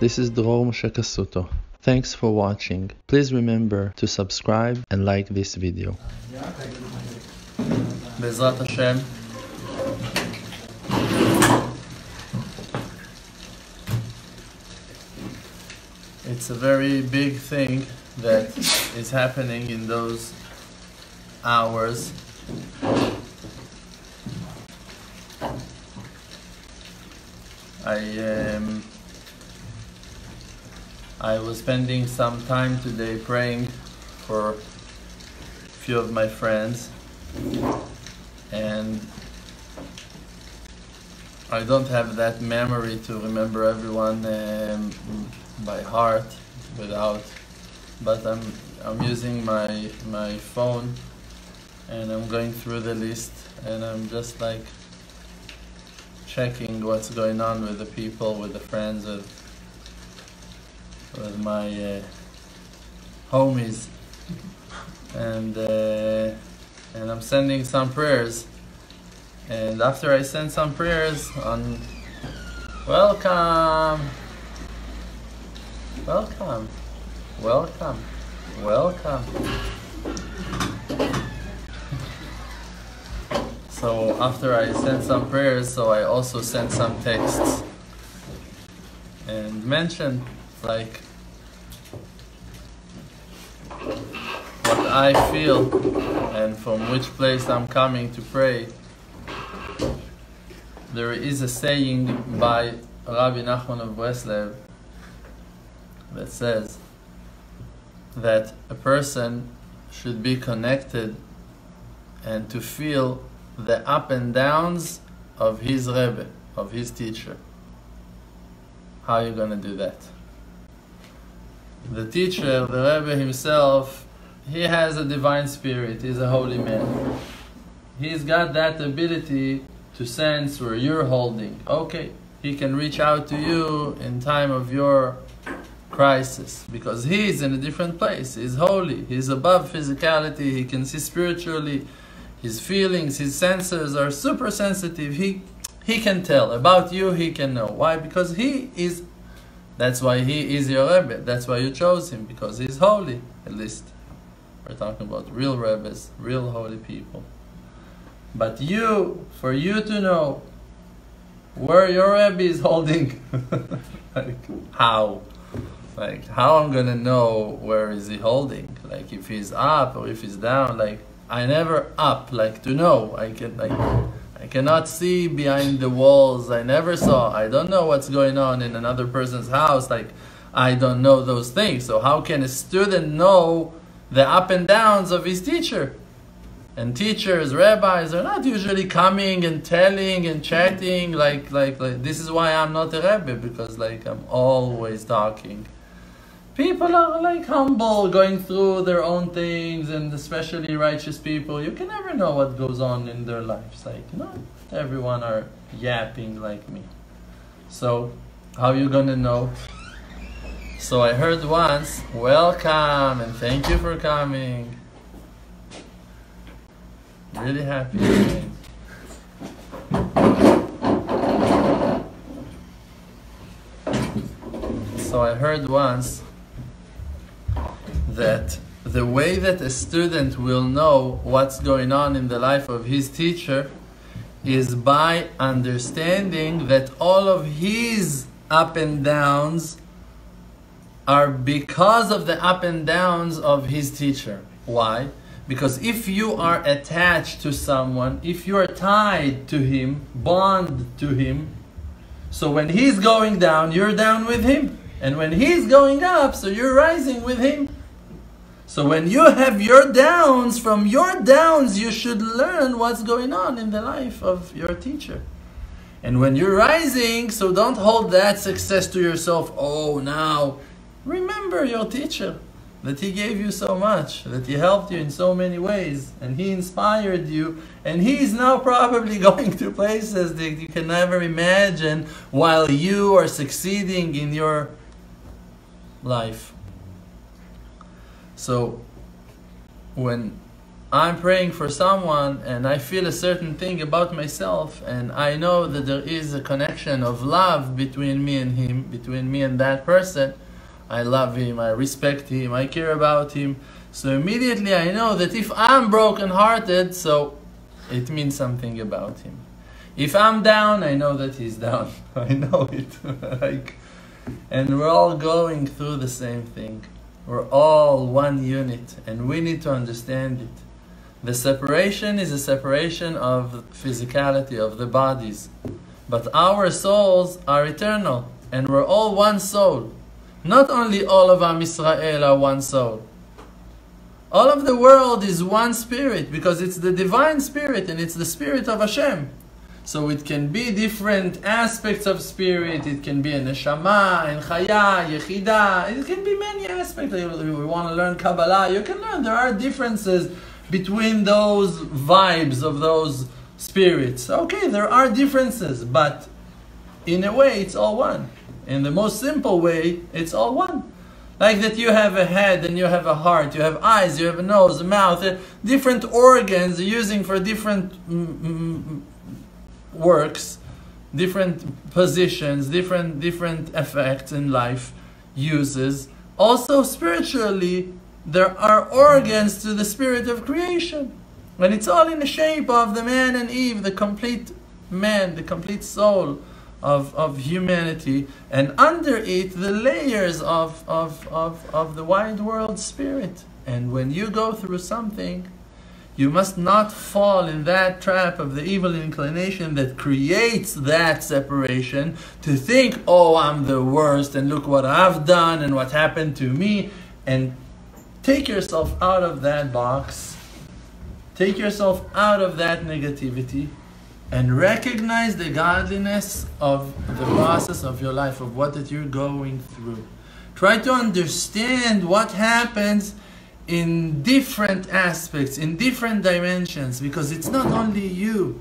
This is Dror Moshe Kasuto. Thanks for watching. Please remember to subscribe and like this video. בעזרת השם. It's a very big thing that is happening in those hours. I um, I was spending some time today praying for a few of my friends and I don't have that memory to remember everyone um, by heart without but I'm I'm using my my phone and I'm going through the list and I'm just like checking what's going on with the people with the friends with with my uh, homies and uh, and I'm sending some prayers. And after I send some prayers on welcome, welcome, welcome, welcome. So after I send some prayers, so I also send some texts and mention like what I feel and from which place I'm coming to pray. There is a saying by Rabbi Nachman of Breslev that says that a person should be connected and to feel the up and downs of his Rebbe, of his teacher. How are you going to do that? The teacher, the Rebbe himself, he has a divine spirit, he's a holy man. He's got that ability to sense where you're holding. Okay, he can reach out to you in time of your crisis because he's in a different place. He's holy, he's above physicality, he can see spiritually. His feelings, his senses are super sensitive. He he can tell about you, he can know. Why? Because he is that's why he is your Rebbe. That's why you chose him, because he's holy, at least. We're talking about real rabbis, real holy people. But you, for you to know where your Rebbe is holding, like how? Like how I'm gonna know where is he holding? Like if he's up or if he's down, like I never up, like to know. I can like I cannot see behind the walls. I never saw. I don't know what's going on in another person's house. Like, I don't know those things. So, how can a student know the up and downs of his teacher? And teachers, rabbis are not usually coming and telling and chatting like, like, like this is why I'm not a rabbi because like I'm always talking people are like humble, going through their own things, and especially righteous people. You can never know what goes on in their lives. Like, not everyone are yapping like me. So, how you gonna know? So I heard once, welcome and thank you for coming. Really happy. So I heard once that the way that a student will know what's going on in the life of his teacher is by understanding that all of his up and downs are because of the up and downs of his teacher. Why? Because if you are attached to someone, if you are tied to him, bond to him, so when he's going down, you're down with him. And when he's going up, so you're rising with him. So when you have your downs, from your downs, you should learn what's going on in the life of your teacher. And when you're rising, so don't hold that success to yourself. Oh, now remember your teacher that he gave you so much, that he helped you in so many ways, and he inspired you, and he's now probably going to places that you can never imagine while you are succeeding in your life. So when I'm praying for someone and I feel a certain thing about myself, and I know that there is a connection of love between me and him, between me and that person. I love him, I respect him, I care about him. So immediately I know that if I'm broken-hearted, so it means something about him. If I'm down, I know that he's down. I know it. like, and we're all going through the same thing. We're all one unit, and we need to understand it. The separation is a separation of physicality, of the bodies. But our souls are eternal, and we're all one soul. Not only all of Am Israel are one soul. All of the world is one spirit because it's the divine spirit and it's the spirit of Hashem. So it can be different aspects of spirit. It can be a neshama, and chaya, yechida. It can be many aspects. If want to learn Kabbalah, you can learn. There are differences between those vibes of those spirits. Okay, there are differences, but in a way, it's all one. In the most simple way, it's all one. Like that you have a head and you have a heart, you have eyes, you have a nose, a mouth, uh, different organs using for different mm, mm, works, different positions, different different effects in life, uses. Also spiritually, there are organs to the spirit of creation. And it's all in the shape of the man and Eve, the complete man, the complete soul of, of humanity. And under it, the layers of, of, of, of the wide world spirit. And when you go through something, you must not fall in that trap of the evil inclination that creates that separation to think, oh, I'm the worst, and look what I've done and what happened to me. And Take yourself out of that box. Take yourself out of that negativity and recognize the godliness of the process of your life, of what that you're going through. Try to understand what happens in different aspects, in different dimensions, because it's not only you.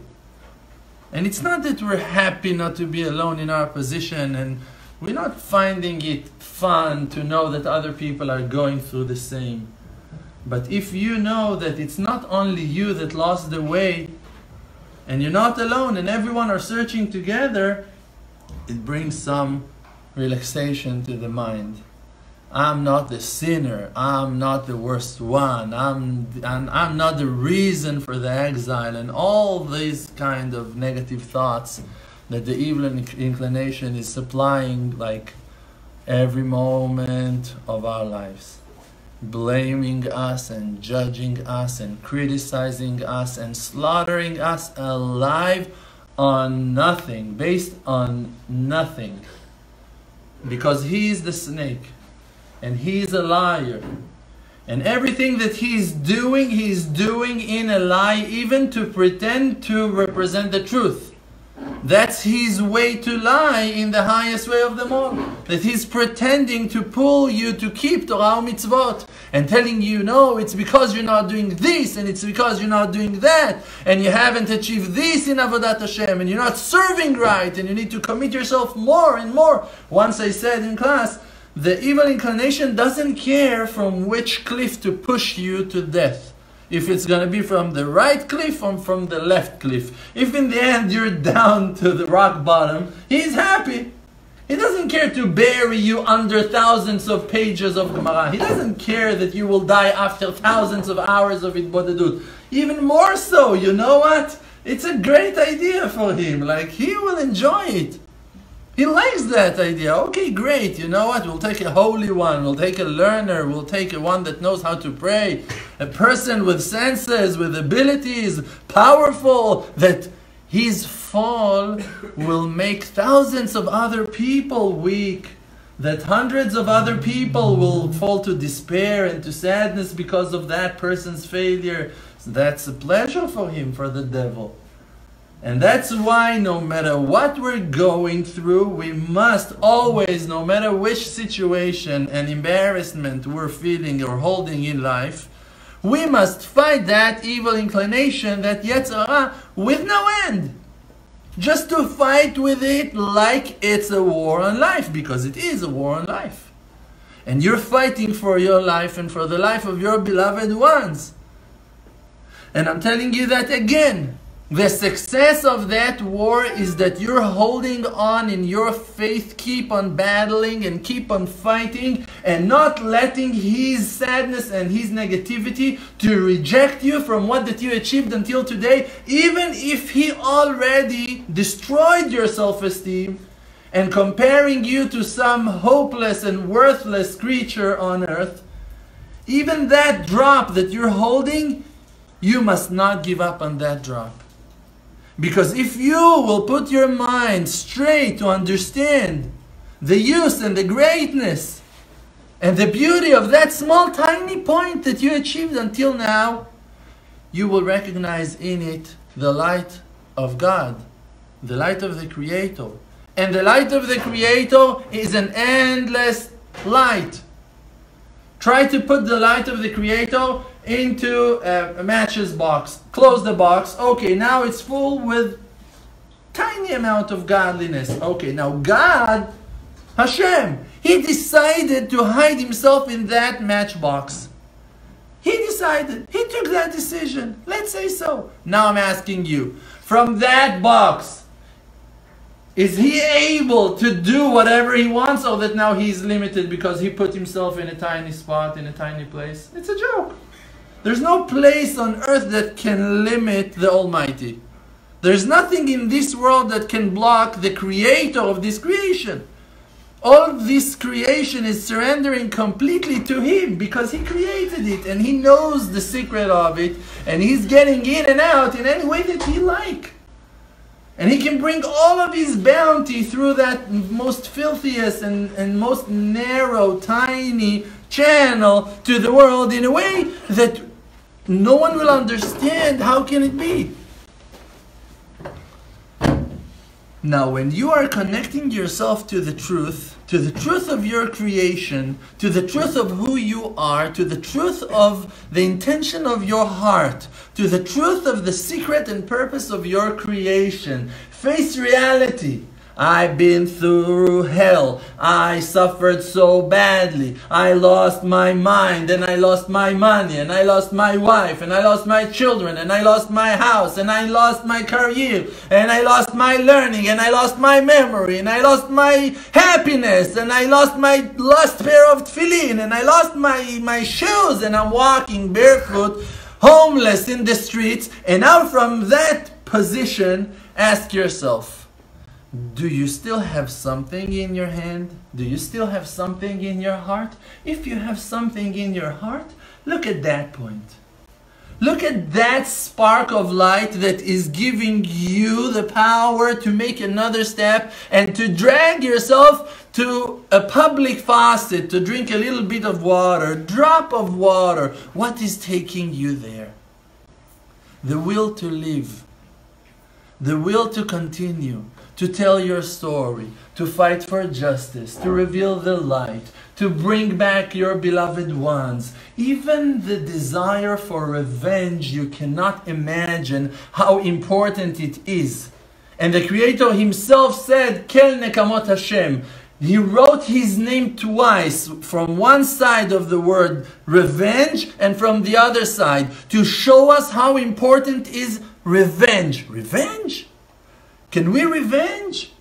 And it's not that we're happy not to be alone in our position and we're not finding it fun to know that other people are going through the same. But if you know that it's not only you that lost the way, and you're not alone, and everyone are searching together, it brings some relaxation to the mind. I'm not the sinner. I'm not the worst one. I'm, I'm, I'm not the reason for the exile, and all these kind of negative thoughts that the evil inclination is supplying like every moment of our lives blaming us and judging us and criticizing us and slaughtering us alive on nothing based on nothing. Because he's the snake and he's a liar. And everything that he's doing he's doing in a lie even to pretend to represent the truth that's his way to lie in the highest way of them all. That he's pretending to pull you to keep Torah mitzvot and telling you, no, it's because you're not doing this and it's because you're not doing that and you haven't achieved this in Avodat Hashem and you're not serving right and you need to commit yourself more and more. Once I said in class, the evil inclination doesn't care from which cliff to push you to death if it's going to be from the right cliff or from the left cliff. If in the end you're down to the rock bottom, he's happy. He doesn't care to bury you under thousands of pages of Gemara. He doesn't care that you will die after thousands of hours of Hitbodedut. Even more so, you know what? It's a great idea for him. Like, he will enjoy it. He likes that idea. Okay, great. You know what? We'll take a holy one. We'll take a learner. We'll take a one that knows how to pray. A person with senses, with abilities, powerful, that his fall will make thousands of other people weak. That hundreds of other people will fall to despair and to sadness because of that person's failure. So that's a pleasure for him, for the devil. And that's why no matter what we're going through, we must always, no matter which situation and embarrassment we're feeling or holding in life, we must fight that evil inclination, that Yetzer Hara, uh-uh, with no end. Just to fight with it like it's a war on life, because it is a war on life. And you're fighting for your life and for the life of your beloved ones. And I'm telling you that again. The success of that war is that you're holding on in your faith, keep on battling and keep on fighting and not letting his sadness and his negativity to reject you from what that you achieved until today, even if he already destroyed your self-esteem and comparing you to some hopeless and worthless creature on earth. Even that drop that you're holding, you must not give up on that drop. Because if you will put your mind straight to understand the use and the greatness and the beauty of that small tiny point that you achieved until now, you will recognize in it the light of God, the light of the Creator. And the light of the Creator is an endless light. Try to put the light of the Creator into a, matches box. Close the box. Okay, now it's full with tiny amount of godliness. Okay, now God, Hashem, He decided to hide Himself in that matchbox. He decided. He took that decision. Let's say so. Now I'm asking you, from that box, is he able to do whatever he wants or that now he's limited because he put himself in a tiny spot, in a tiny place? It's a joke. There's no place on earth that can limit the Almighty. There's nothing in this world that can block the creator of this creation. All this creation is surrendering completely to Him because He created it and He knows the secret of it and He's getting in and out in any way that He like. And He can bring all of His bounty through that most filthiest and, and most narrow, tiny channel to the world in a way that no one will understand how can it be. Now, when you are connecting yourself to the truth, to the truth of your creation, to the truth of who you are, to the truth of the intention of your heart, to the truth of the secret and purpose of your creation, face reality I've been through hell. I suffered so badly. I lost my mind and I lost my money and I lost my wife and I lost my children and I lost my house and I lost my career and I lost my learning and I lost my memory and I lost my happiness and I lost my last pair of tefillin and I lost my, my shoes and I'm walking barefoot, homeless in the streets. And now from that position, ask yourself, do you still have something in your hand? Do you still have something in your heart? If you have something in your heart, look at that point. Look at that spark of light that is giving you the power to make another step and to drag yourself to a public faucet to drink a little bit of water, drop of water. What is taking you there? The will to live, the will to continue, to tell your story, to fight for justice, to reveal the light, to bring back your beloved ones. Even the desire for revenge, you cannot imagine how important it is. And the Creator Himself said, Kel Nekamot Hashem. He wrote his name twice from one side of the word revenge and from the other side to show us how important is revenge. Revenge? Can we revenge?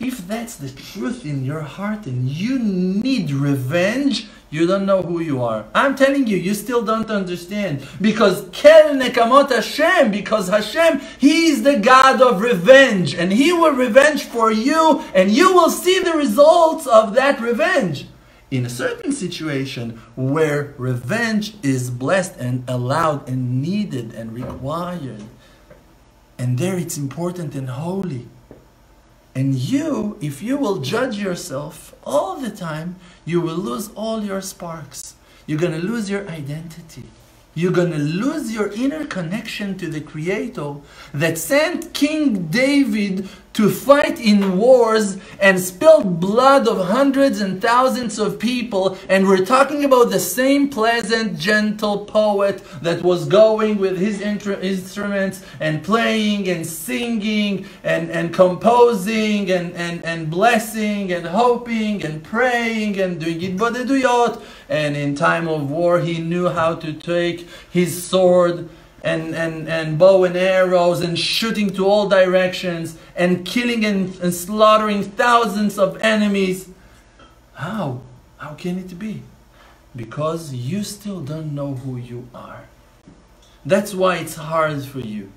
If that's the truth in your heart and you need revenge, you don't know who you are. I'm telling you, you still don't understand. Because Kel Nekamot Hashem, because Hashem, He is the God of revenge. And He will revenge for you, and you will see the results of that revenge. In a certain situation where revenge is blessed and allowed and needed and required, and there it's important and holy. And you, if you will judge yourself all the time, you will lose all your sparks. You're going to lose your identity. You're going to lose your inner connection to the Creator that sent King David to fight in wars and spilled blood of hundreds and thousands of people. And we're talking about the same pleasant, gentle poet that was going with his instruments and playing and singing and, and composing and, and, and blessing and hoping and praying and doing it. And in time of war, he knew how to take his sword and, and, and bow and arrows and shooting to all directions and killing and, and slaughtering thousands of enemies. How? How can it be? Because you still don't know who you are. That's why it's hard for you.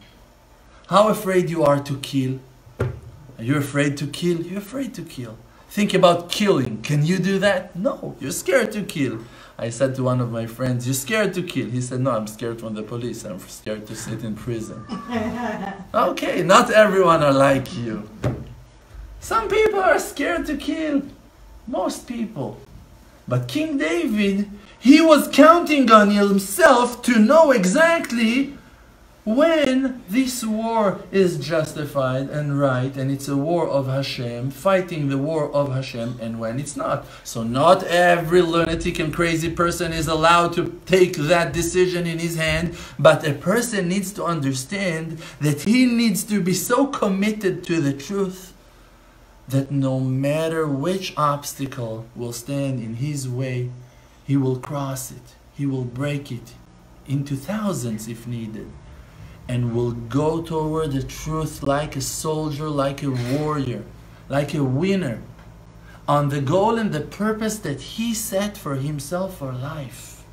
How afraid you are to kill? Are you afraid to kill? You're afraid to kill. Think about killing. Can you do that? No, you're scared to kill. I said to one of my friends, You're scared to kill. He said, No, I'm scared from the police. I'm scared to sit in prison. okay, not everyone are like you. Some people are scared to kill. Most people. But King David, he was counting on himself to know exactly when this war is justified and right and it's a war of Hashem, fighting the war of Hashem, and when it's not. So, not every lunatic and crazy person is allowed to take that decision in his hand, but a person needs to understand that he needs to be so committed to the truth that no matter which obstacle will stand in his way, he will cross it, he will break it into thousands if needed and will go toward the truth like a soldier, like a warrior, like a winner, on the goal and the purpose that he set for himself for life.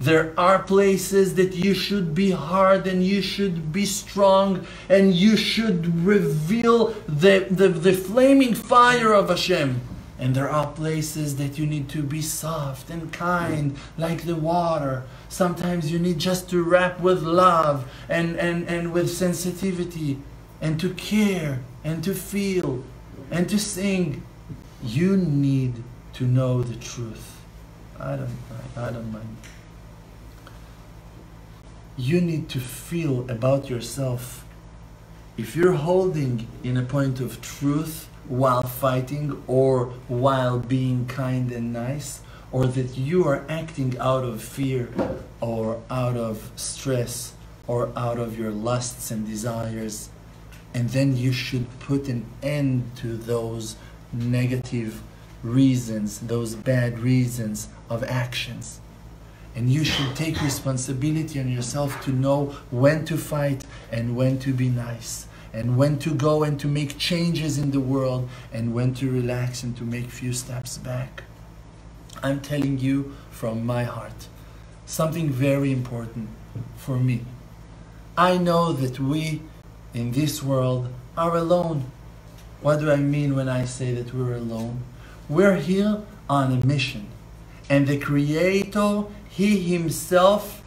There are places that you should be hard and you should be strong and you should reveal the, the, the flaming fire of Hashem. And there are places that you need to be soft and kind, like the water. Sometimes you need just to wrap with love and, and, and with sensitivity and to care and to feel and to sing. You need to know the truth. I don't, I don't mind. You need to feel about yourself. If you're holding in a point of truth, while fighting or while being kind and nice, or that you are acting out of fear or out of stress or out of your lusts and desires. And then you should put an end to those negative reasons, those bad reasons of actions. And you should take responsibility on yourself to know when to fight and when to be nice and when to go and to make changes in the world and when to relax and to make few steps back. I'm telling you from my heart something very important for me. I know that we in this world are alone. What do I mean when I say that we're alone? We're here on a mission. And the Creator, He Himself,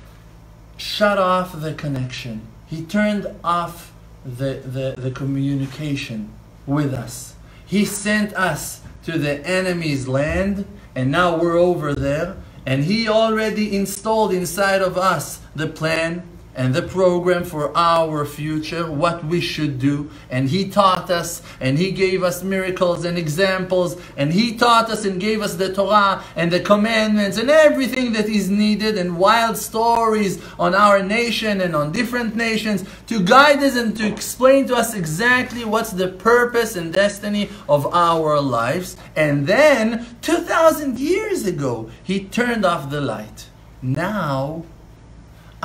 shut off the connection. He turned off the, the, the communication with us. He sent us to the enemy's land, and now we're over there, and He already installed inside of us the plan and the program for our future, what we should do. And He taught us, and He gave us miracles and examples, and He taught us and gave us the Torah and the commandments and everything that is needed, and wild stories on our nation and on different nations to guide us and to explain to us exactly what's the purpose and destiny of our lives. And then, 2,000 years ago, He turned off the light. Now,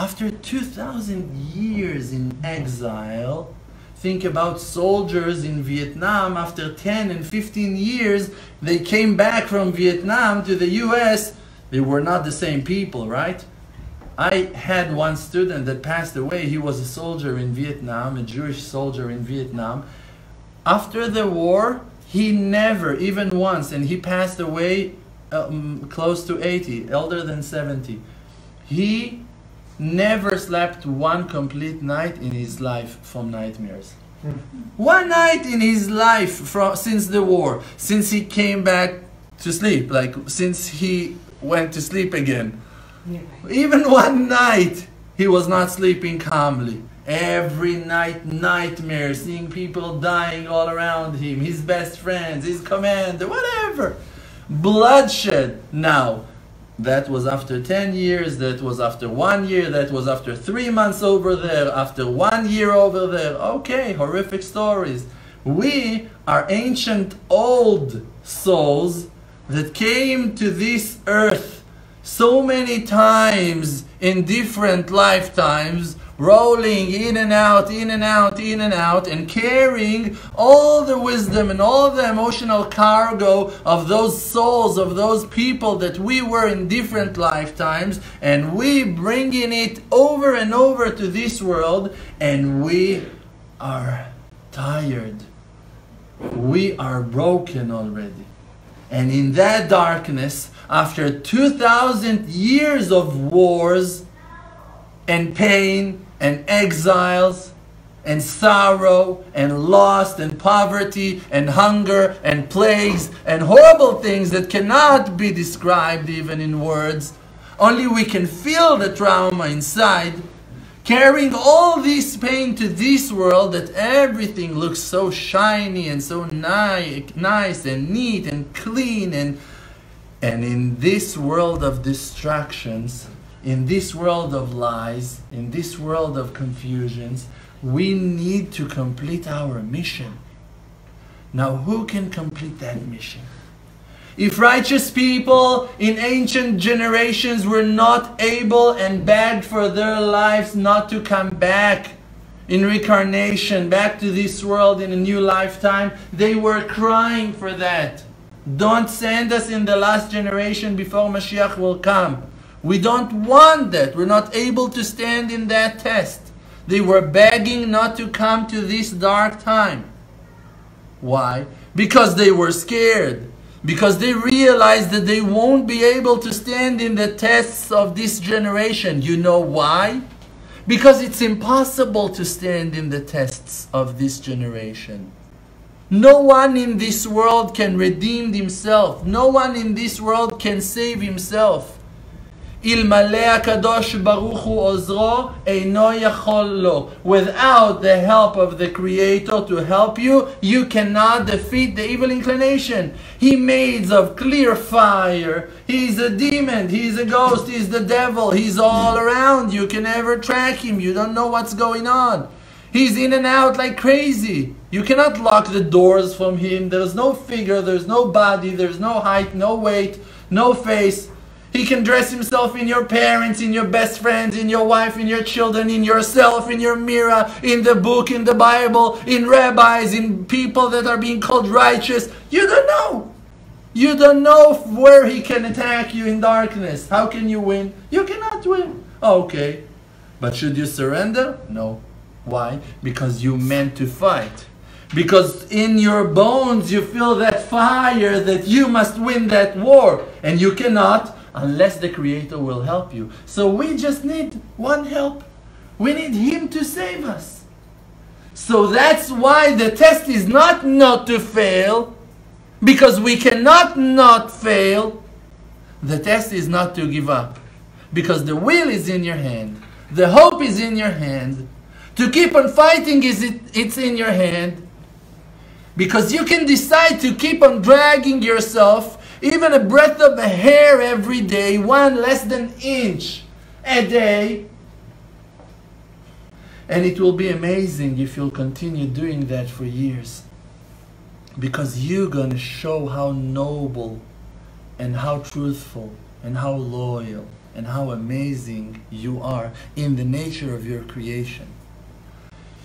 after 2,000 years in exile, think about soldiers in Vietnam. After 10 and 15 years, they came back from Vietnam to the US. They were not the same people, right? I had one student that passed away. He was a soldier in Vietnam, a Jewish soldier in Vietnam. After the war, he never, even once, and he passed away um, close to 80, elder than 70. He never slept one complete night in his life from nightmares. Hmm. one night in his life from since the war, since he came back to sleep, like since he went to sleep again. Even one night he was not sleeping calmly. Every night, nightmare, seeing people dying all around him, his best friends, his commander, whatever. Bloodshed. Now, that was after 10 years, that was after one year, that was after three months over there, after one year over there. Okay, horrific stories. We are ancient old souls that came to this earth so many times in different lifetimes rolling in and out, in and out, in and out, and carrying all the wisdom and all the emotional cargo of those souls, of those people that we were in different lifetimes, and we bringing it over and over to this world, and we are tired. We are broken already. And in that darkness, after 2,000 years of wars and pain and exiles and sorrow and loss and poverty and hunger and plagues and horrible things that cannot be described even in words. Only we can feel the trauma inside. Carrying all this pain to this world that everything looks so shiny and so ni- nice and neat and clean and and in this world of distractions in this world of lies, in this world of confusions, we need to complete our mission. Now, who can complete that mission? If righteous people in ancient generations were not able and begged for their lives not to come back in reincarnation, back to this world in a new lifetime, they were crying for that. Don't send us in the last generation before Mashiach will come. We don't want that. We're not able to stand in that test. They were begging not to come to this dark time. Why? Because they were scared. Because they realized that they won't be able to stand in the tests of this generation. You know why? Because it's impossible to stand in the tests of this generation. No one in this world can redeem himself. No one in this world can save himself. אלמלא הקדוש ברוך הוא עוזרו, אינו יכול לו. Without the help of the Creator to help you, you cannot defeat the evil inclination. He made of clear fire. He's a demon. He's a ghost. He's the devil. He's all around. You can never track him. You don't know what's going on. He's in and out like crazy. You cannot lock the doors from him. There's no figure, there's no body, there's no height, no weight, no face. He can dress himself in your parents, in your best friends, in your wife, in your children, in yourself, in your mirror, in the book, in the Bible, in rabbis, in people that are being called righteous. You don't know. You don't know where he can attack you in darkness. How can you win? You cannot win. Okay. But should you surrender? No. Why? Because you meant to fight. Because in your bones you feel that fire that you must win that war. And you cannot unless the Creator will help you. So we just need one help. We need Him to save us. So that's why the test is not not to fail, because we cannot not fail. The test is not to give up, because the will is in your hand, the hope is in your hand. To keep on fighting is it, it's in your hand. Because you can decide to keep on dragging yourself even a breadth of a hair every day, one less than inch a day. And it will be amazing if you'll continue doing that for years. Because you're going to show how noble and how truthful and how loyal and how amazing you are in the nature of your creation.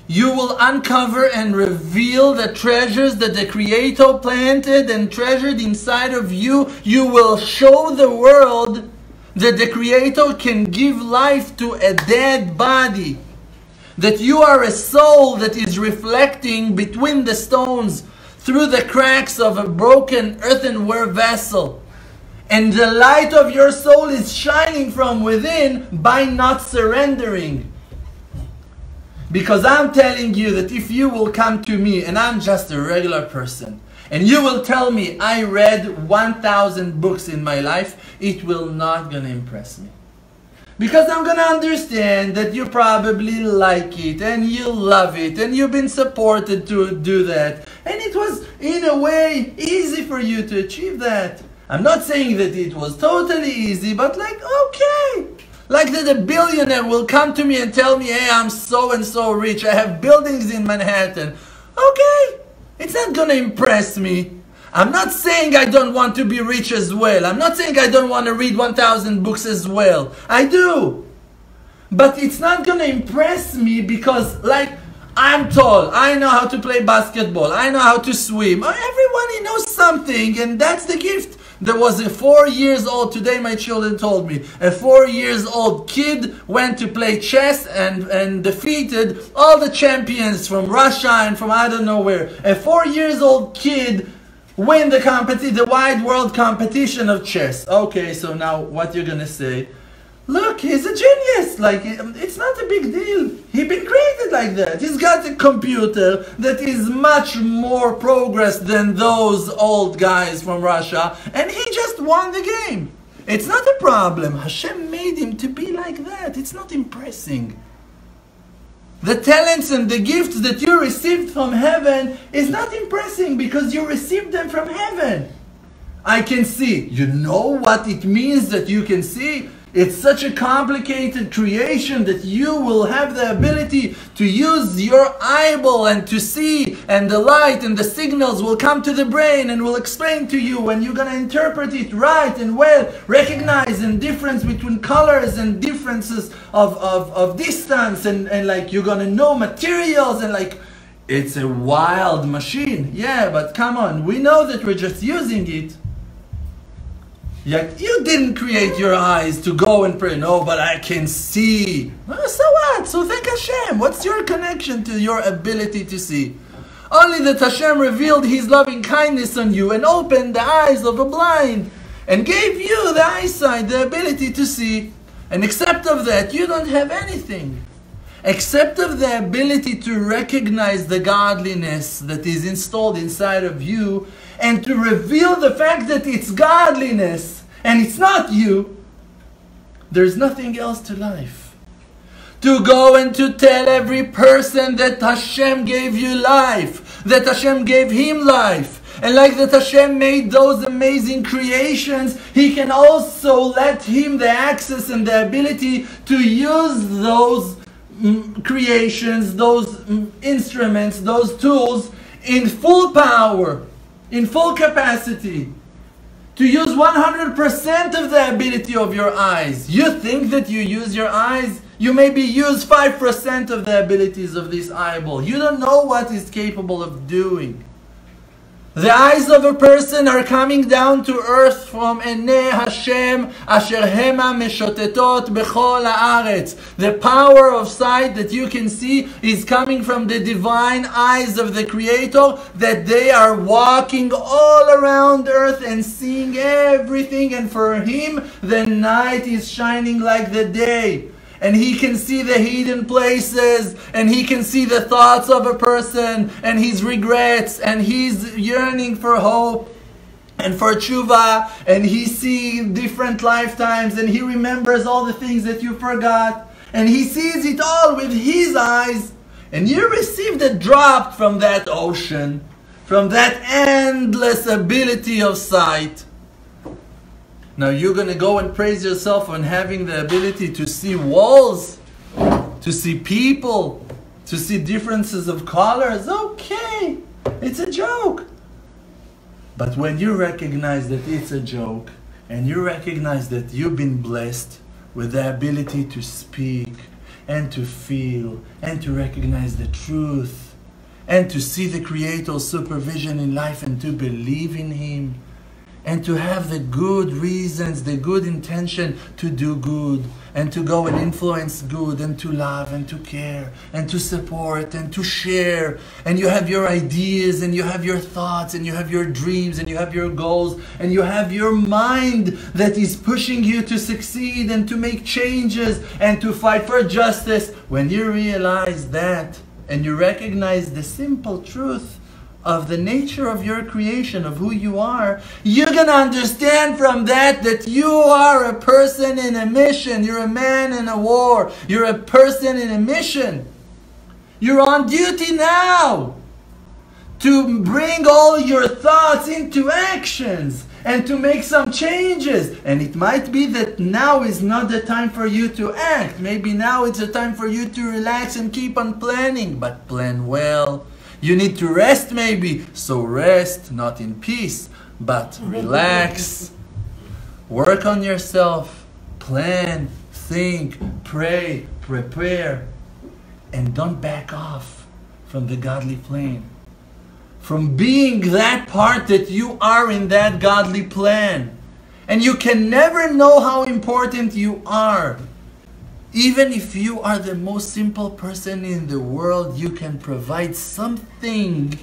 You will uncover and reveal the treasures that the Creator planted and treasured inside of you. You will show the world that the Creator can give life to a dead body. That you are a soul that is reflecting between the stones through the cracks of a broken earthenware vessel. And the light of your soul is shining from within by not surrendering. Because I'm telling you that if you will come to me and I'm just a regular person, and you will tell me I read 1,000 books in my life, it will not gonna impress me. Because I'm gonna understand that you probably like it and you love it and you've been supported to do that. And it was, in a way, easy for you to achieve that. I'm not saying that it was totally easy, but like, okay, like that a billionaire will come to me and tell me, hey, I'm so and so rich. I have buildings in Manhattan. Okay, it's not to impress me. I'm not saying I don't want to be rich as well. I'm not saying I don't want to read 1,000 books as well. I do. but it's not gonna impress me because, like, I'm tall. I know how to play basketball. I know how to swim. Everybody knows something, and that's the gift. There was a four years old, today my children told me, a four years old kid went to play chess and, and defeated all the champions from Russia and from I don't know where. A four years old kid win the competition, the wide world competition of chess. Okay, so now what you're gonna say? Look, he's a genius. Like, um, it's not a big deal. He been created like that. He's got a computer that is much more progressed than those old guys from Russia, and he just won the game. It's not a problem. Hashem made him to be like that. It's not impressing. The talents and the gifts that you received from heaven is not impressing because you received them from heaven. I can see. You know what it means that you can see? It's such a complicated creation that you will have the ability to use your eyeball and to see, and the light and the signals will come to the brain and will explain to you, and you're gonna interpret it right and well, recognize the difference between colors and differences of, of, of distance, and, and like you're gonna know materials and like it's a wild machine. Yeah, but come on, we know that we're just using it Yet you didn't create your eyes to go and pray. No, but I can see. So what? So thank Hashem. What's your connection to your ability to see? Only that Hashem revealed His loving kindness on you and opened the eyes of a blind and gave you the eyesight, the ability to see. And except of that, you don't have anything. Except of the ability to recognize the godliness that is installed inside of you and to reveal the fact that it's godliness and it's not you, there's nothing else to life. To go and to tell every person that Hashem gave you life, that Hashem gave him life. And like that Hashem made those amazing creations, He can also let Him the access and the ability to use those mm, creations, those mm, instruments, those tools in full power in full capacity to use 100% of the ability of your eyes. You think that you use your eyes? You maybe use 5% of the abilities of this eyeball. You don't know what it's capable of doing. The eyes of a person are coming down to earth from Ene Hashem asher hema meshotetot bechol haaretz. The power of sight that you can see is coming from the divine eyes of the Creator that they are walking all around earth and seeing everything and for Him the night is shining like the day and he can see the hidden places and he can see the thoughts of a person and his regrets and he's yearning for hope and for tshuva and he sees different lifetimes and he remembers all the things that you forgot. And he sees it all with his eyes. And you received a drop from that ocean from that endless ability of sight now you're going to go and praise yourself on having the ability to see walls, to see people, to see differences of colors. Okay, it's a joke. But when you recognize that it's a joke, and you recognize that you've been blessed with the ability to speak and to feel and to recognize the truth and to see the Creator's supervision in life and to believe in Him and to have the good reasons, the good intention to do good and to go and influence good and to love and to care and to support and to share. And you have your ideas and you have your thoughts and you have your dreams and you have your goals and you have your mind that is pushing you to succeed and to make changes and to fight for justice. When you realize that and you recognize the simple truth of the nature of your creation, of who you are, you're going to understand from that that you are a person in a mission. You're a man in a war. You're a person in a mission. You're on duty now to bring all your thoughts into actions and to make some changes. And it might be that now is not the time for you to act. Maybe now it's a time for you to relax and keep on planning, but plan well you need to rest maybe. So rest, not in peace, but relax. Work on yourself. Plan, think, pray, prepare, and don't back off from the godly plane. From being that part that you are in that godly plan. And you can never know how important you are. Even if you are the most simple person in the world, you can provide something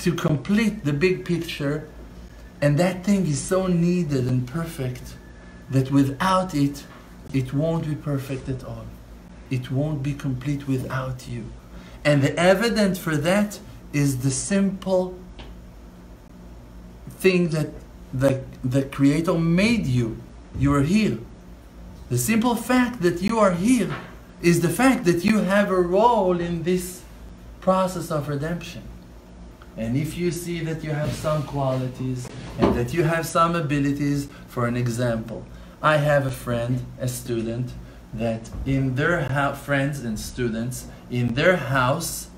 to complete the big picture. And that thing is so needed and perfect that without it, it won't be perfect at all. It won't be complete without you. And the evidence for that is the simple thing that the, the Creator made you. You are here. The simple fact that you are here is the fact that you have a role in this process of redemption. And if you see that you have some qualities and that you have some abilities, for an example, I have a friend, a student, that in their friends and students, in their house,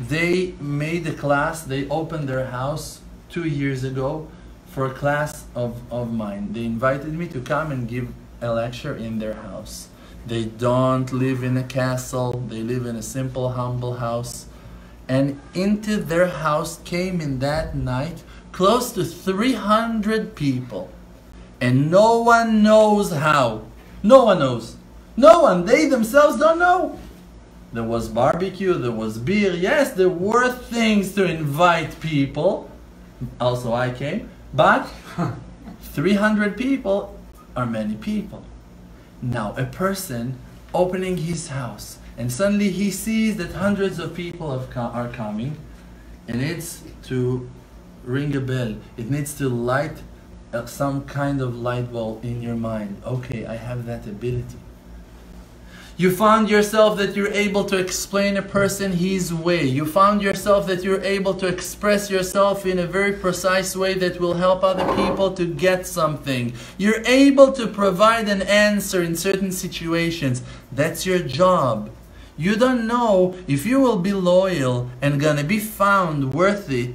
they made a class, they opened their house two years ago for a class of, of mine. They invited me to come and give a lecture in their house. They don't live in a castle, they live in a simple, humble house. And into their house came in that night close to 300 people. And no one knows how. No one knows. No one. They themselves don't know. There was barbecue, there was beer. Yes, there were things to invite people. Also, I came. But 300 people are many people. Now, a person opening his house and suddenly he sees that hundreds of people are coming, it needs to ring a bell. It needs to light uh, some kind of light bulb in your mind. Okay, I have that ability. You found yourself that you're able to explain a person his way. You found yourself that you're able to express yourself in a very precise way that will help other people to get something. You're able to provide an answer in certain situations. That's your job. You don't know if you will be loyal and gonna be found worthy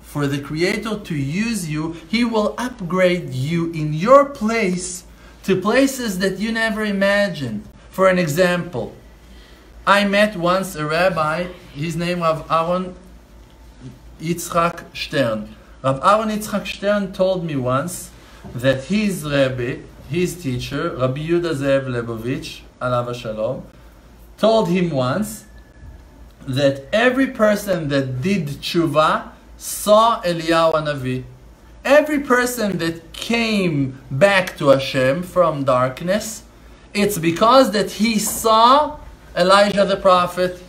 for the Creator to use you. He will upgrade you in your place to places that you never imagined. For an example, I met once a rabbi, his name was Aaron Yitzchak Stern. Rav Aaron Yitzchak Stern told me once that his rabbi, his teacher, Rabbi Yehuda Zev Lebovich, alav shalom, told him once that every person that did tshuva saw Eliyahu Navi. Every person that came back to Hashem from darkness it's because that he saw Elijah the prophet.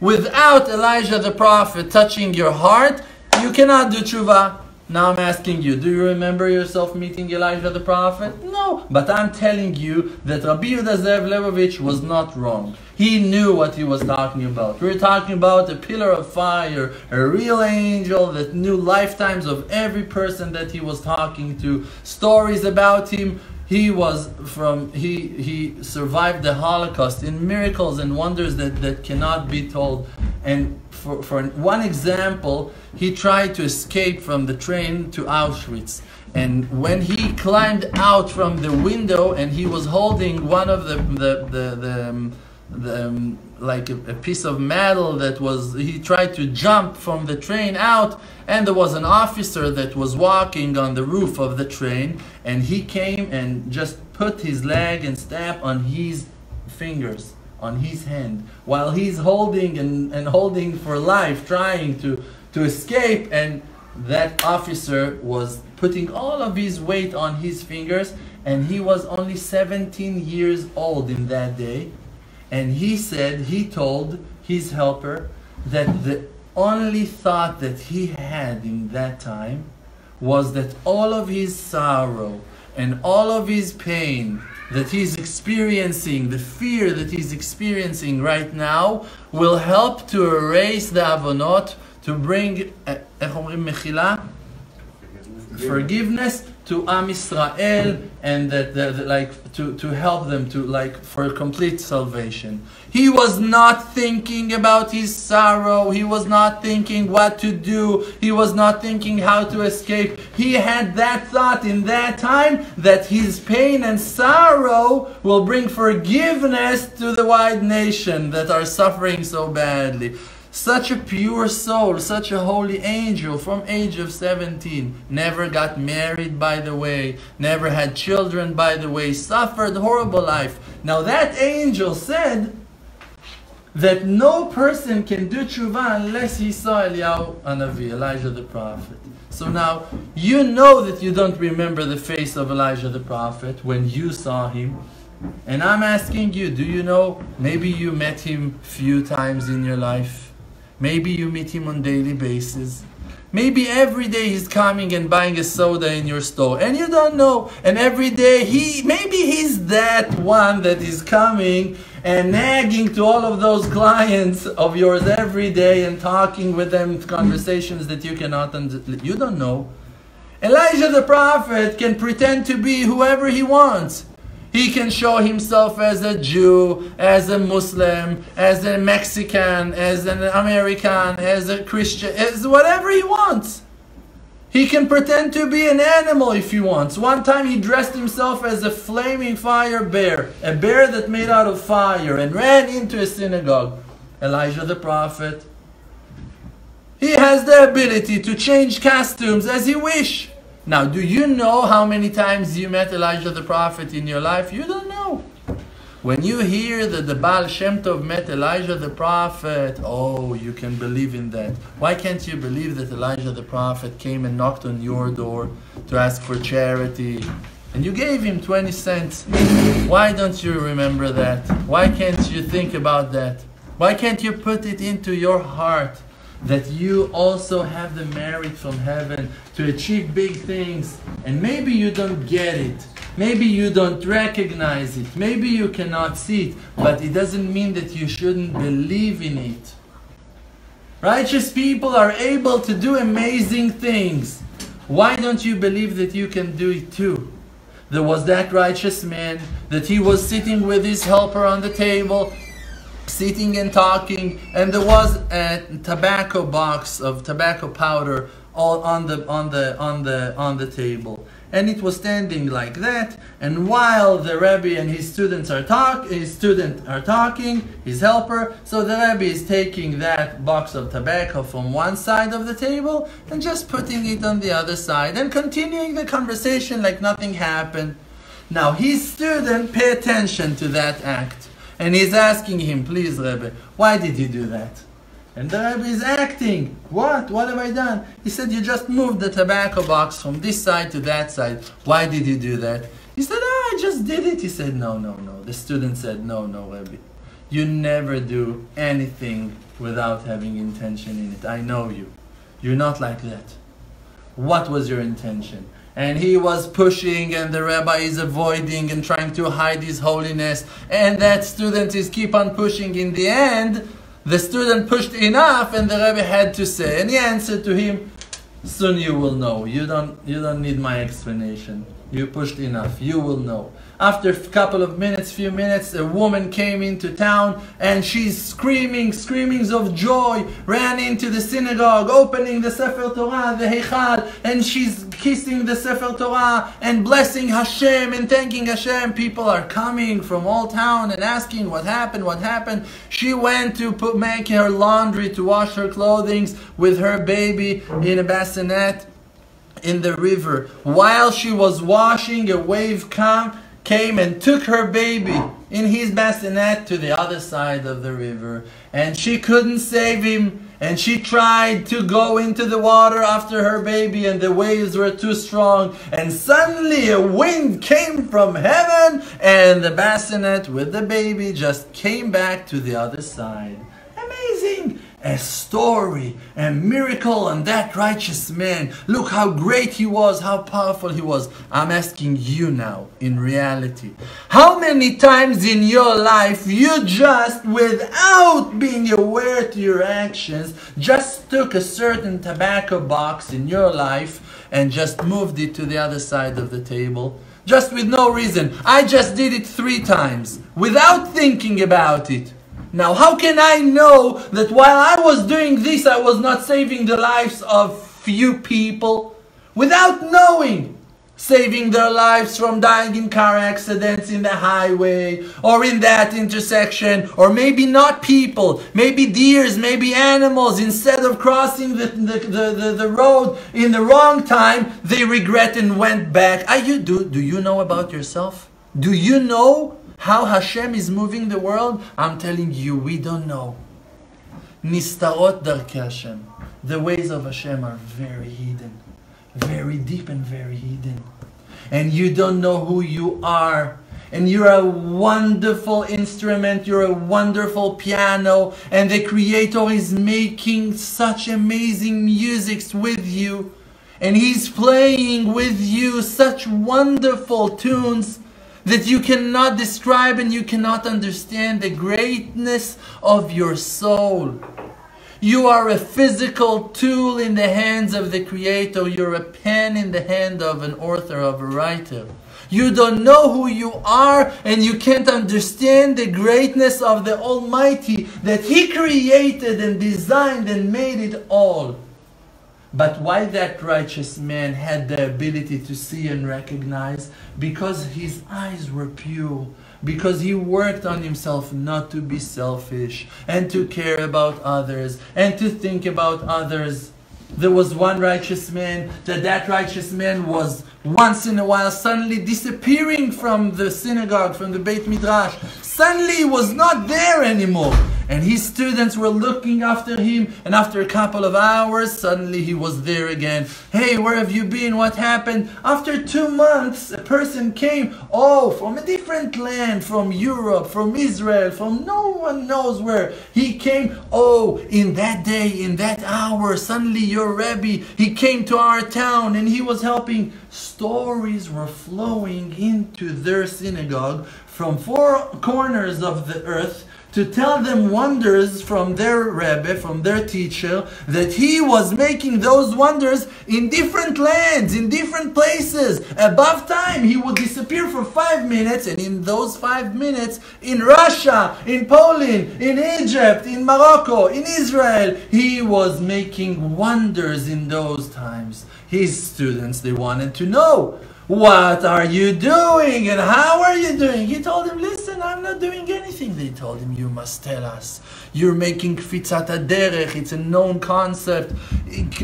Without Elijah the prophet touching your heart, you cannot do tshuva. Now I'm asking you, do you remember yourself meeting Elijah the prophet? No, but I'm telling you that Rabbi Yehuda Zev Lebovich was not wrong. He knew what he was talking about. We are talking about a pillar of fire, a real angel that knew lifetimes of every person that he was talking to, stories about him, he was from he he survived the holocaust in miracles and wonders that that cannot be told. And for, for one example he tried to escape from the train to auschwitz. And when he climbed out from the window and he was holding one of the the the, the, um, the um, like a, a, piece of metal that was he tried to jump from the train out and there was an officer that was walking on the roof of the train and he came and just put his leg and stamp on his fingers on his hand while he's holding and, and holding for life trying to to escape. And that officer was putting all of his weight on his fingers and he was only 17 years old in that day. And he said, he told his helper that the only thought that he had in that time was that all of his sorrow and all of his pain that he's experiencing, the fear that he's experiencing right now, will help to erase the avonot, to bring, uh, forgiveness, to Am Israel and that, that, that, like to, to help them to like for complete salvation. He was not thinking about his sorrow. He was not thinking what to do. He was not thinking how to escape. He had that thought in that time that his pain and sorrow will bring forgiveness to the wide nation that are suffering so badly. Such a pure soul, such a holy angel from age of 17, never got married by the way, never had children by the way, suffered horrible life. Now that angel said that no person can do tshuva unless he saw Eliyahu Anavi, Elijah the prophet. So now you know that you don't remember the face of Elijah the prophet when you saw him. And I'm asking you, do you know maybe you met him few times in your life? Maybe you meet him on daily basis. Maybe every day he's coming and buying a soda in your store and you don't know. And every day he maybe he's that one that is coming and nagging to all of those clients of yours every day and talking with them conversations that you cannot. You don't know. Elijah the prophet can pretend to be whoever he wants. He can show himself as a Jew, as a Muslim, as a Mexican, as an American, as a Christian, as whatever he wants. He can pretend to be an animal if he wants. One time he dressed himself as a flaming fire bear, a bear that made out of fire, and ran into a synagogue. Elijah the prophet. He has the ability to change costumes as he wish. Now, do you know how many times you met Elijah the prophet in your life? You don't know. When you hear that the Baal Shem Tov met Elijah the prophet, oh, you can believe in that. Why can't you believe that Elijah the prophet came and knocked on your door to ask for charity? And you gave him 20 cents. Why don't you remember that? Why can't you think about that? Why can't you put it into your heart that you also have the merit from heaven to achieve big things. And maybe you don't get it. Maybe you don't recognize it. Maybe you cannot see it. But it doesn't mean that you shouldn't believe in it. Righteous people are able to do amazing things. Why don't you believe that you can do it too? There was that righteous man that he was sitting with his helper on the table sitting and talking, and there was a tobacco box of tobacco powder all on the on the on the on the table. And it was standing like that, and while the Rebbe and his students are talk his student are talking, his helper, so the Rebbe is taking that box of tobacco from one side of the table and just putting it on the other side and continuing the conversation like nothing happened. Now his student pay attention to that act. And he's asking him, please, Rebbe, why did you do that? And the Rebbe is acting. What? What have I done? He said, you just moved the tobacco box from this side to that side. Why did you do that? He said, oh, I just did it. He said, no, no, no. The student said, no, no, Rebbe. You never do anything without having intention in it. I know you. You're not like that. What was your intention? And he was pushing and the rabbi is avoiding and trying to hide his holiness. And that student is keep on pushing. In the end the student pushed enough and the rabbi had to say and he answered to him soon you will know. You don't you don't need my explanation. You pushed enough. You will know after a couple of minutes, few minutes, a woman came into town and she's screaming, screamings of joy, ran into the synagogue, opening the Sefer Torah, the Heichal, and she's kissing the Sefer Torah and blessing Hashem and thanking Hashem. People are coming from all town and asking what happened, what happened. She went to put, make her laundry, to wash her clothing with her baby in a bassinet in the river. While she was washing, a wave came came and took her baby in his bassinet to the other side of the river. And she couldn't save him. And she tried to go into the water after her baby, and the waves were too strong. And suddenly a wind came from heaven, and the bassinet with the baby just came back to the other side. Amazing! A story, a miracle on that righteous man. Look how great he was, how powerful he was. I'm asking you now, in reality, how many times in your life you just, without being aware to your actions, just took a certain tobacco box in your life and just moved it to the other side of the table? Just with no reason. I just did it three times without thinking about it. Now, how can I know that while I was doing this, I was not saving the lives of few people? Without knowing, saving their lives from dying in car accidents in the highway or in that intersection, or maybe not people, maybe deers, maybe animals, instead of crossing the, the, the, the, the road in the wrong time, they regret and went back. Are you, do, do you know about yourself? Do you know how Hashem is moving the world? I'm telling you, we don't know. Nistarot darkei Hashem. The ways of Hashem are very hidden, very deep and very hidden. And you don't know who you are. And you're a wonderful instrument, you're a wonderful piano, and the Creator is making such amazing musics with you. And He's playing with you such wonderful tunes that you cannot describe and you cannot understand the greatness of your soul. You are a physical tool in the hands of the Creator. You're a pen in the hand of an author, of a writer. You don't know who you are and you can't understand the greatness of the Almighty that He created and designed and made it all. But why that righteous man had the ability to see and recognize? Because his eyes were pure. Because he worked on himself not to be selfish and to care about others and to think about others. There was one righteous man that that righteous man was once in a while suddenly disappearing from the synagogue, from the Beit Midrash. Suddenly he was not there anymore. And his students were looking after him, and after a couple of hours, suddenly he was there again. Hey, where have you been? What happened? After two months, a person came, oh, from a different land, from Europe, from Israel, from no one knows where. He came, oh, in that day, in that hour, suddenly your Rebbe, he came to our town and he was helping. Stories were flowing into their synagogue from four corners of the earth to tell them wonders from their Rebbe, from their teacher, that he was making those wonders in different lands, in different places. Above time, he would disappear for five minutes, and in those five minutes, in Russia, in Poland, in Egypt, in Morocco, in Israel, he was making wonders in those times. His students, they wanted to know. What are you doing and how are you doing? He told him, listen, I'm not doing anything. They told him, you must tell us. You're making kfitzat derech. It's a known concept.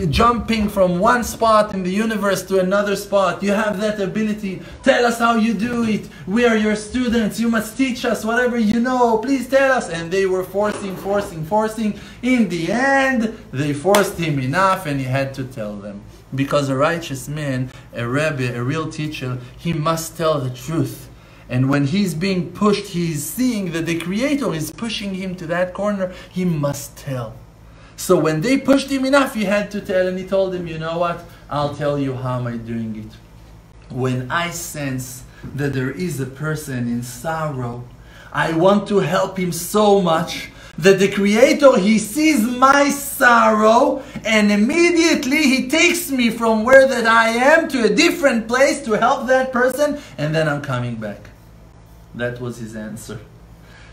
Jumping from one spot in the universe to another spot. You have that ability. Tell us how you do it. We are your students. You must teach us whatever you know. Please tell us. And they were forcing, forcing, forcing. In the end, they forced him enough and he had to tell them. Because a righteous man, a rabbi, a real teacher, he must tell the truth. And when he's being pushed, he's seeing that the Creator is pushing him to that corner, he must tell. So when they pushed him enough, he had to tell, and he told them, you know what? I'll tell you how am I doing it. When I sense that there is a person in sorrow, I want to help him so much that the Creator, He sees my sorrow and immediately He takes me from where that I am to a different place to help that person and then I'm coming back. That was His answer.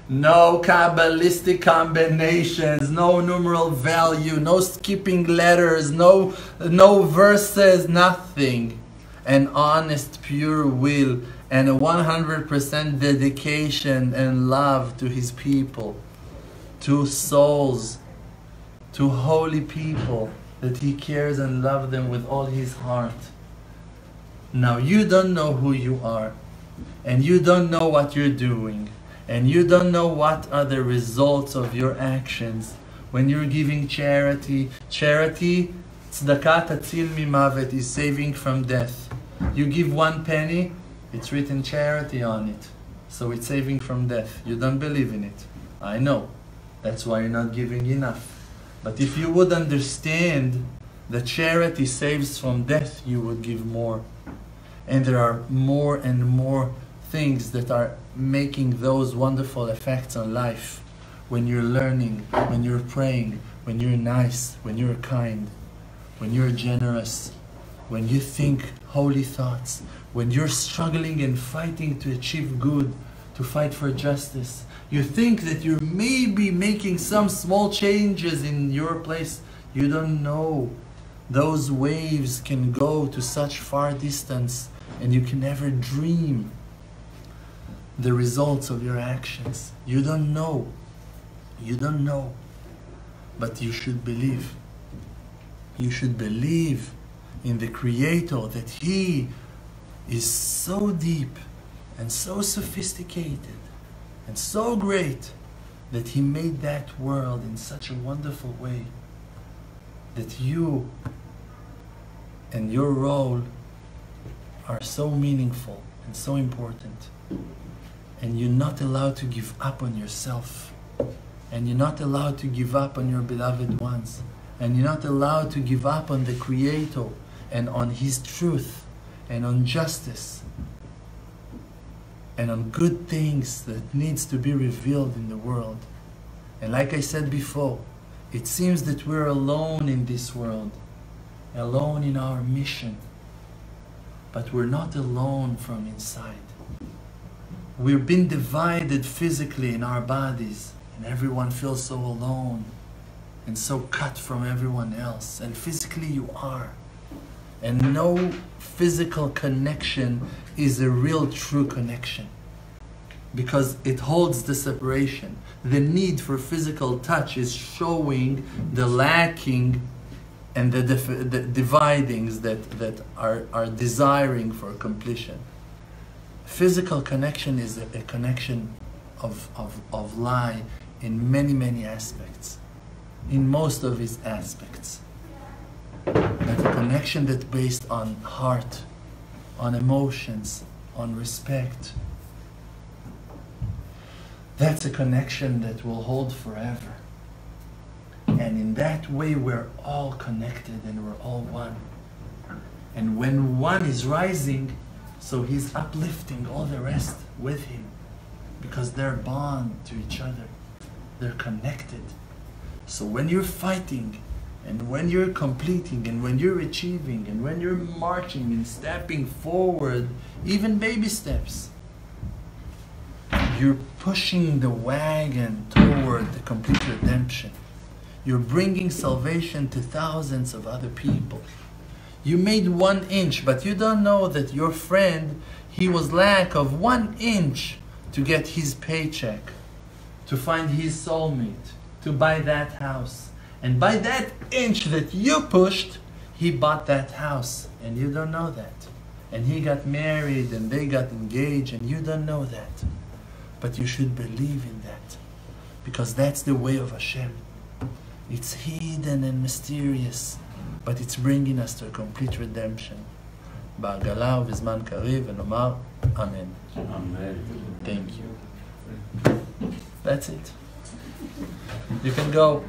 No Kabbalistic combinations, no numeral value, no skipping letters, no, no verses, nothing. An honest, pure will and a 100% dedication and love to His people to souls, to holy people, that He cares and loves them with all His heart. Now you don't know who you are, and you don't know what you're doing, and you don't know what are the results of your actions. When you're giving charity, charity, tzedakah tatzil mimavet, is saving from death. You give one penny, it's written charity on it. So it's saving from death. You don't believe in it. I know. That's why you're not giving enough. But if you would understand that charity saves from death, you would give more. And there are more and more things that are making those wonderful effects on life when you're learning, when you're praying, when you're nice, when you're kind, when you're generous, when you think holy thoughts, when you're struggling and fighting to achieve good, to fight for justice. You think that you're maybe making some small changes in your place. You don't know. Those waves can go to such far distance and you can never dream the results of your actions. You don't know. You don't know. But you should believe. You should believe in the Creator that He is so deep and so sophisticated and so great that He made that world in such a wonderful way that you and your role are so meaningful and so important. And you're not allowed to give up on yourself. And you're not allowed to give up on your beloved ones. And you're not allowed to give up on the Creator and on His truth and on justice and on good things that needs to be revealed in the world. And like I said before, it seems that we're alone in this world, alone in our mission, but we're not alone from inside. We've been divided physically in our bodies, and everyone feels so alone and so cut from everyone else. And physically, you are. And no physical connection is a real true connection because it holds the separation. The need for physical touch is showing the lacking and the, the dividings that, that are, are desiring for completion. Physical connection is a, a connection of, of, of lie in many, many aspects, in most of its aspects. But a connection that's based on heart, on emotions, on respect. That's a connection that will hold forever. And in that way, we're all connected and we're all one. And when one is rising, so he's uplifting all the rest with him because they're bound to each other, they're connected. So when you're fighting, and when you're completing, and when you're achieving, and when you're marching and stepping forward, even baby steps, you're pushing the wagon toward the complete redemption. You're bringing salvation to thousands of other people. You made one inch, but you don't know that your friend, he was lack of one inch to get his paycheck, to find his soulmate, to buy that house. And by that inch that you pushed, he bought that house, and you don't know that. And he got married, and they got engaged, and you don't know that. But you should believe in that, because that's the way of Hashem. It's hidden and mysterious, but it's bringing us to a complete redemption. בעגלה ובזמן קריב, ונאמר אמן. Thank you. That's it. You can go.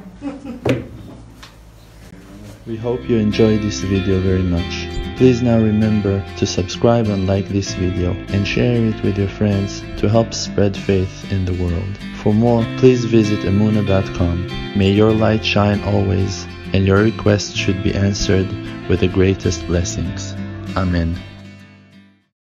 We hope you enjoyed this video very much. Please now remember to subscribe and like this video and share it with your friends to help spread faith in the world. For more, please visit Emunah.com. May your light shine always and your requests should be answered with the greatest blessings. Amen.